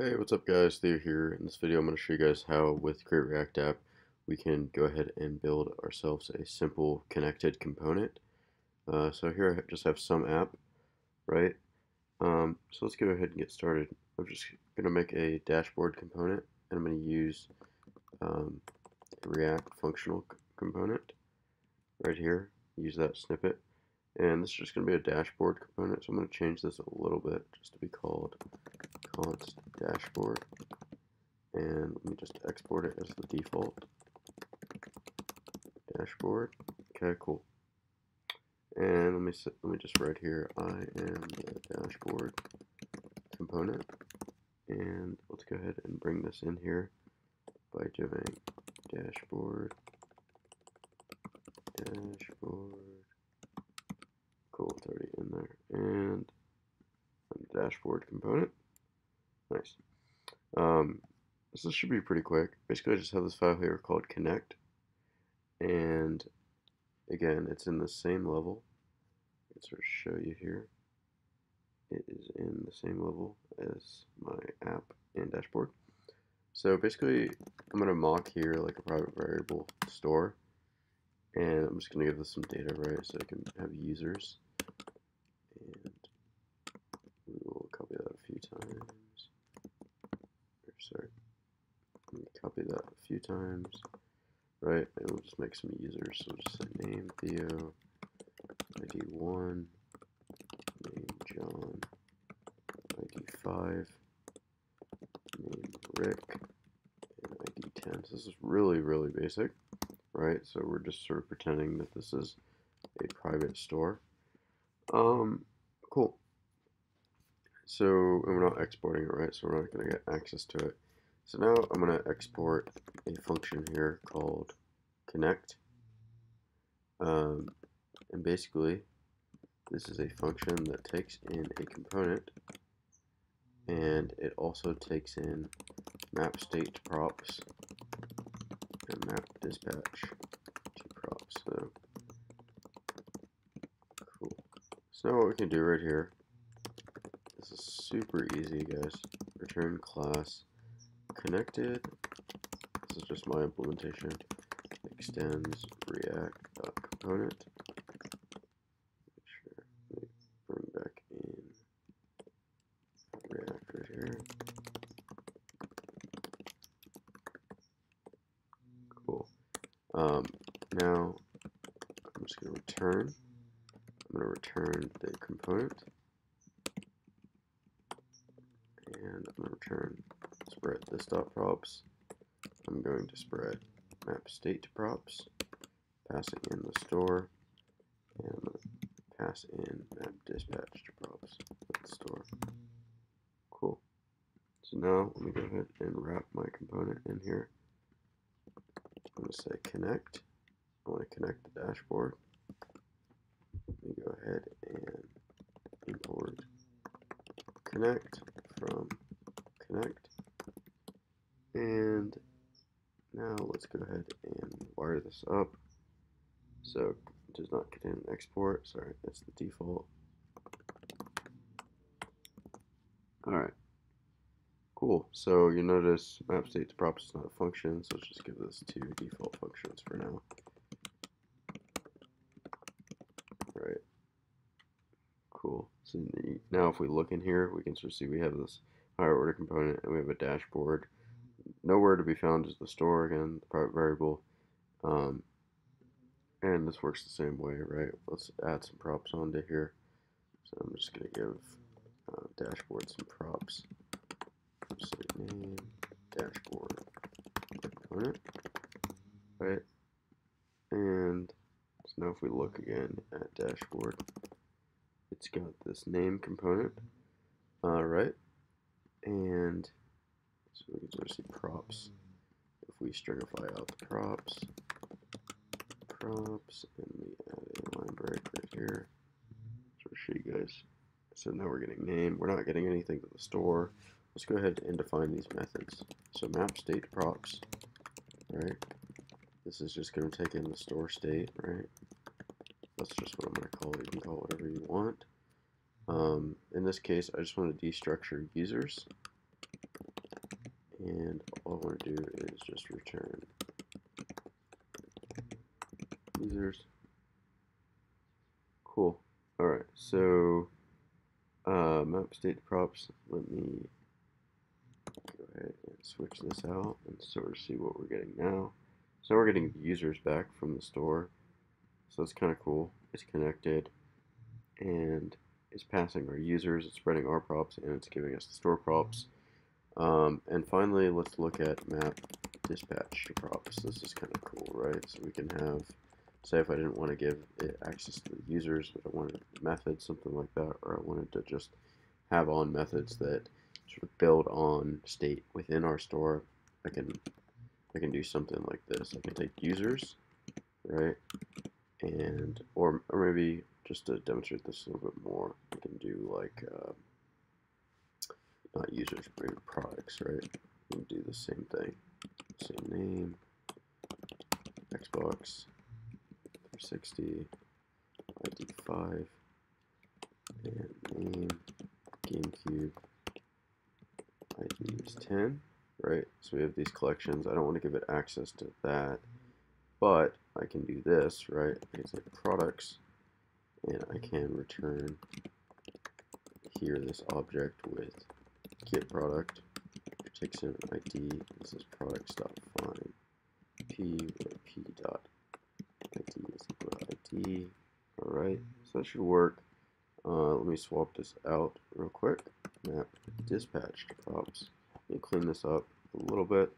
Hey, what's up guys? Theo here. In this video I'm going to show you guys how with Create React App we can go ahead and build ourselves a simple connected component. Uh, so here I just have some app, right? Um, so let's go ahead and get started. I'm just going to make a dashboard component and I'm going to use um, React functional component right here. Use that snippet. And this is just going to be a dashboard component, so I'm going to change this a little bit just to be called dashboard. And let me just export it as the default dashboard. Okay, cool. And let me let me just write here. I am the dashboard component, and let's go ahead and bring this in here by doing dashboard dashboard Cool, it's already in there. And dashboard component. Nice. Um, so this should be pretty quick. Basically, I just have this file here called connect. And again, it's in the same level. Let's sort of show you here. It is in the same level as my app and dashboard. So basically, I'm going to mock here like a private variable store. And I'm just going to give this some data, right? So I can have users. And we will copy that a few times. Or sorry. Copy that a few times. Right? And we'll just make some users. So just say name Theo, ID 1, name John, ID 5, name Rick, and ID 10. So this is really, really basic right? So we're just sort of pretending that this is a private store. Um, cool. So, and we're not exporting it, right? So we're not going to get access to it. So now I'm going to export a function here called connect. Um, and basically, this is a function that takes in a component and it also takes in map state props and map dispatch to props. So cool. So now what we can do right here, this is super easy guys. Return class connected. This is just my implementation. Extends react component. Make sure bring back in React right here. Cool. Um, now, I'm just going to return. I'm going to return the component. And I'm going to return dot props. I'm going to spread map state to props, passing in the store, and I'm going to pass in map dispatch to props with the store. Cool. So now let me go ahead and wrap my component in here. I'm going to say connect. I want to connect the dashboard. Let me go ahead and import connect from connect. And now let's go ahead and wire this up. So it does not contain export. Sorry, that's the default. Alright. Cool. So you notice map state to props is not a function, so let's just give this two default functions for now. Right. Cool. So now if we look in here, we can sort of see we have this higher order component and we have a dashboard. Nowhere to be found is the store again, the private variable. Um, and this works the same way, right? Let's add some props onto here. So I'm just going to give uh, dashboard some props name dashboard component, right? And so now if we look again at dashboard, it's got this name component, all right? And so we can sort of see props. If we stringify out the props, props, and we add a line break right here, of show you guys. So now we're getting name. We're not getting anything to the store. Let's go ahead and define these methods. So map state props, right? This is just going to take in the store state, right? That's just what I'm going to call it. You can call it whatever you want. Um, in this case, I just want to destructure users. And all I want to do is just return users. Cool. Alright, so uh, map state props, let me go ahead and switch this out and sort of see what we're getting now. So we're getting users back from the store. So that's kind of cool. It's connected and it's passing our users, it's spreading our props, and it's giving us the store props. Um, and finally, let's look at map dispatch props. This is kind of cool, right? So we can have, say if I didn't want to give it access to the users, but I wanted methods, something like that, or I wanted to just have on methods that sort of build on state within our store, I can I can do something like this. I can take users, right, and or or maybe just to demonstrate this a little bit more, I can do like uh, not users, maybe products, right? We can do the same thing, same name, Xbox 360, ID 5, and name, GameCube, ID is 10, right? So we have these collections. I don't want to give it access to that, but I can do this, right? It's like products, and I can return here this object with get product, takes an ID. This is products dot find p where p dot id is equal to id. All right, so that should work. Uh, let me swap this out real quick. Map dispatch props. Let me clean this up a little bit.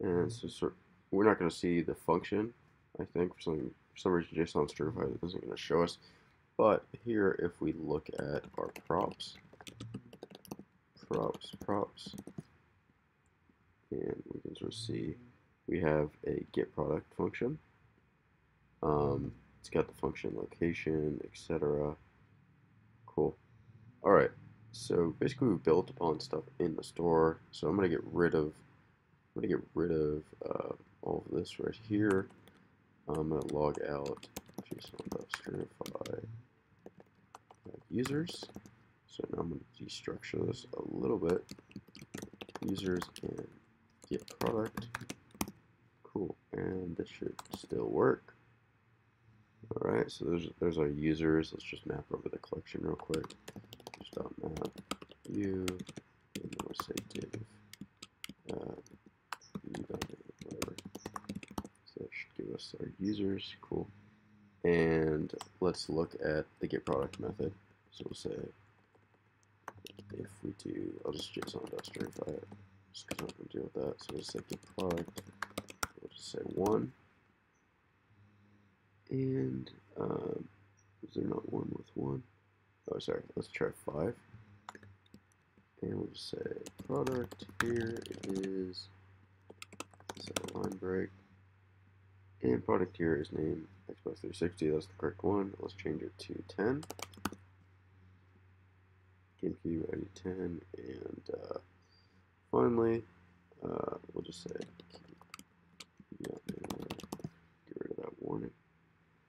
And so we're not going to see the function, I think, for some, for some reason JSON stringified isn't going to show us. But here, if we look at our props, props, props, and we can sort of see we have a get product function. Um, it's got the function location, etc. Cool. All right. So basically, we built upon stuff in the store. So I'm gonna get rid of. I'm gonna get rid of uh, all of this right here. I'm gonna log out json.stringify users. So now I'm gonna destructure this a little bit. Users and get product. Cool, and this should still work. All right, so there's there's our users. Let's just map over the collection real quick. Just dot map view, and we'll say div uh, whatever. So that should give us our users. Cool. And let's look at the get product method. So we'll say if we do, I'll just json.stringify it, just because I'm not going to deal with that. So we'll say get product. We'll just say one. And um, is there not one with one? Oh, sorry. Let's try five. And we'll just say product here is set line break. And product here is name Xbox 360. That's the correct one. Let's change it to 10. GameCube ID 10. And uh, finally, uh, we'll just say yeah, get rid of that warning.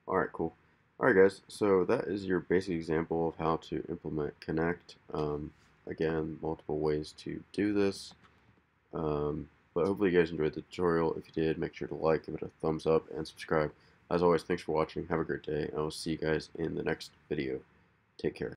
Alright, cool. Alright guys, so that is your basic example of how to implement Connect. Um, again, multiple ways to do this. Um, but hopefully you guys enjoyed the tutorial. If you did, make sure to like, give it a thumbs up, and subscribe. As always, thanks for watching. Have a great day. and I will see you guys in the next video. Take care.